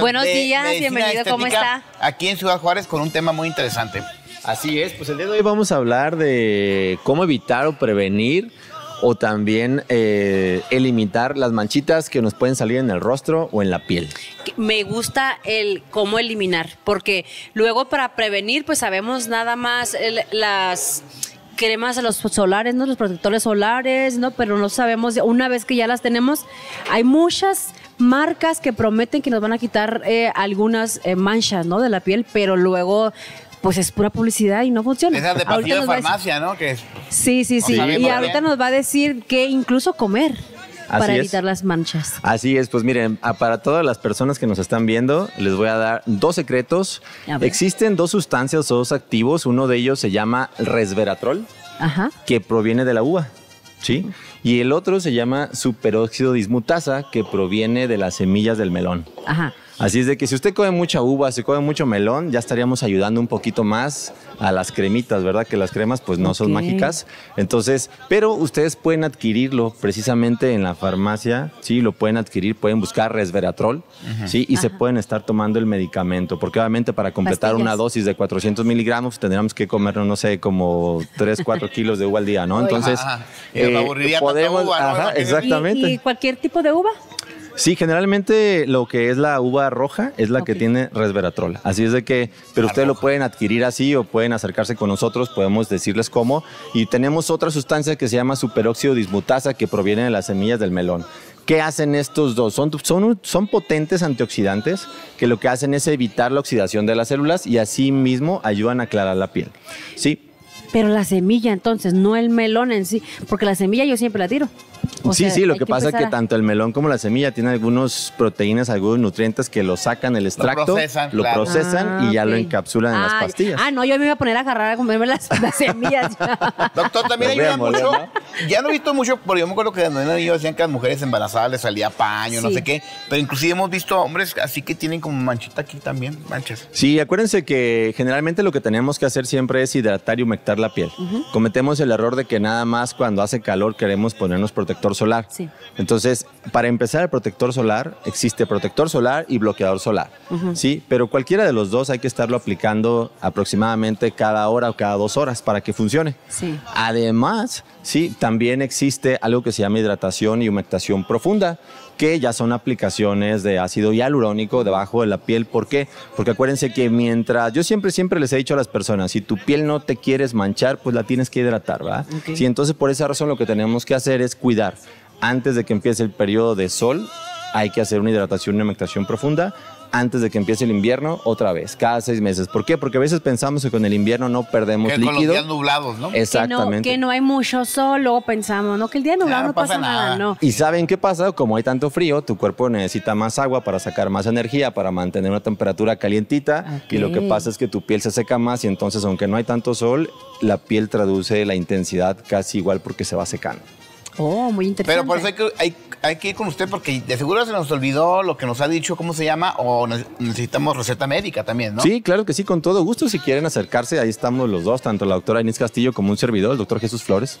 Buenos días, bienvenido, ¿cómo está? Aquí en Ciudad Juárez con un tema muy interesante. Así es, pues el día de hoy vamos a hablar de cómo evitar o prevenir o también eh, eliminar las manchitas que nos pueden salir en el rostro o en la piel. Me gusta el cómo eliminar, porque luego para prevenir, pues sabemos nada más el- las cremas de los solares, ¿no? Los protectores solares, ¿no? Pero no sabemos, una vez que ya las tenemos, hay muchas marcas que prometen que nos van a quitar eh, algunas eh, manchas, ¿no? De la piel, pero luego, pues es pura publicidad y no funciona. Esa de Ahorita de nos va a decir- farmacia, ¿no? Que es- Sí, sí, sí. Y bien. ahorita nos va a decir que incluso comer Así para es. evitar las manchas. Así es, pues miren, para todas las personas que nos están viendo, les voy a dar dos secretos. Existen dos sustancias o dos activos, uno de ellos se llama resveratrol, Ajá. que proviene de la uva, ¿sí? Y el otro se llama superóxido dismutasa, que proviene de las semillas del melón. Ajá. Así es de que si usted come mucha uva, si come mucho melón, ya estaríamos ayudando un poquito más a las cremitas, ¿verdad? Que las cremas pues no son mágicas. Entonces, pero ustedes pueden adquirirlo precisamente en la farmacia, sí, lo pueden adquirir, pueden buscar resveratrol, sí, y se pueden estar tomando el medicamento, porque obviamente para completar Pastillas. una dosis de 400 miligramos tendríamos que comer, no sé, como 3, 4 kilos de uva al día, ¿no? Entonces, Ajá. Tanta podemos, uva, ¿no? ajá, Imagínate. exactamente. ¿Y, y cualquier tipo de uva? Sí, generalmente lo que es la uva roja es la que tiene resveratrol. Así es de que, pero ustedes lo pueden adquirir así o pueden acercarse con nosotros, podemos decirles cómo. Y tenemos otra sustancia que se llama superóxido dismutasa que proviene de las semillas del melón. ¿Qué hacen estos dos? Son, son, son potentes antioxidantes que lo que hacen es evitar la oxidación de las células y así mismo ayudan a aclarar la piel. Sí, Pero la semilla, entonces, no el melón en sí, porque la semilla yo siempre la tiro. O sí, sea, sí, lo que, pasa es que a- tanto el melón como la semilla tienen algunas proteínas, algunos nutrientes que lo sacan el extracto, procesan, lo claro. procesan Ah, y ya lo ok. encapsulan en las Ah, pastillas. Ah, no, yo me iba a poner a agarrar a comerme las, las semillas. Doctor, también a ayuda moler, mucho. ¿no? Ya no he visto mucho, porque yo me acuerdo que cuando era niño decían que a las mujeres embarazadas les salía paño, no sé qué. Pero inclusive hemos visto hombres así que tienen como manchita aquí también, manchas. Sí, acuérdense que generalmente lo que tenemos que hacer siempre es hidratar y humectar la piel. Cometemos el error de que nada más cuando hace calor queremos ponernos protector solar. Sí. Entonces, para empezar el protector solar, existe protector solar y bloqueador solar. Sí, pero cualquiera de los dos hay que estarlo aplicando aproximadamente cada hora o cada dos horas para que funcione. Sí. Además, sí, también existe algo que se llama hidratación y humectación profunda, que ya son aplicaciones de ácido hialurónico debajo de la piel. ¿Por qué? Porque acuérdense que mientras, yo siempre, siempre les he dicho a las personas, si tu piel no te quieres manchar, pues la tienes que hidratar, ¿verdad? Sí, entonces por esa razón lo que tenemos que hacer es cuidar. Antes de que empiece el periodo de sol, hay que hacer una hidratación y una humectación profunda. Antes de que empiece el invierno, otra vez, cada seis meses. ¿Por qué? Porque a veces pensamos que con el invierno no perdemos Que con los líquido. días nublados, ¿no? Que no, Exactamente. que no hay mucho sol, luego pensamos, no, que el día nublado no pasa, nada. no. ¿Y saben qué pasa? Como hay tanto frío, tu cuerpo necesita más agua para sacar más energía, para mantener una temperatura calientita. Y lo que pasa es que tu piel se seca más y entonces, aunque no hay tanto sol, la piel traduce la intensidad casi igual porque se va secando. Oh, muy interesante. Pero por eso hay que, hay, hay que ir con usted porque de seguro se nos olvidó lo que nos ha dicho, cómo se llama, o ne- necesitamos receta médica también, ¿no? Sí, claro que sí, con todo gusto. Si quieren acercarse, ahí estamos los dos, tanto la doctora Inés Castillo como un servidor, el doctor Jesús Flores.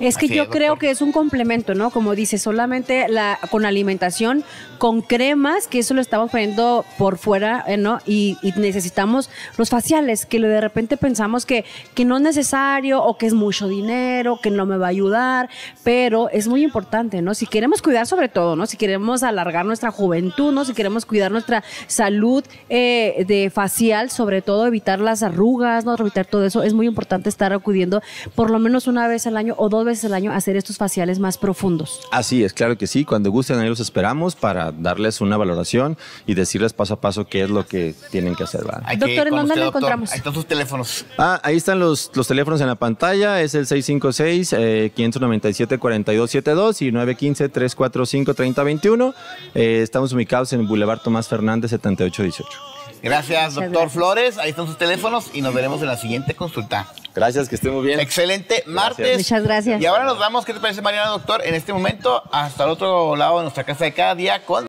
Es que Así yo es, creo que es un complemento, ¿no? Como dice, solamente la, con alimentación, con cremas, que eso lo estamos poniendo por fuera, eh, ¿no? Y, y necesitamos los faciales, que de repente pensamos que, que no es necesario o que es mucho dinero, que no me va a ayudar, pero es muy importante, ¿no? Si queremos cuidar sobre todo, ¿no? Si queremos alargar nuestra juventud, ¿no? Si queremos cuidar nuestra salud eh, de facial, sobre todo evitar las arrugas, ¿no? Evitar todo eso, es muy importante estar acudiendo por lo menos una vez al año o dos veces al año a hacer estos faciales más profundos. Así es, claro que sí. Cuando gusten, ahí los esperamos para darles una valoración y decirles paso a paso qué es lo que tienen que hacer. ir Doctor, ¿en dónde lo encontramos? Ahí están sus teléfonos. Ah, ahí están los, los teléfonos en la pantalla. Es el 656-597-4272 y 915-345-3021. Eh, estamos ubicados en el Boulevard Tomás Fernández 7818. Gracias, Muchas doctor gracias. Flores. Ahí están sus teléfonos y nos veremos en la siguiente consulta. Gracias, que estén muy bien. Excelente martes. Muchas gracias. Y ahora nos vamos, ¿qué te parece, Mariana, doctor? En este momento, hasta el otro lado de nuestra casa de cada día con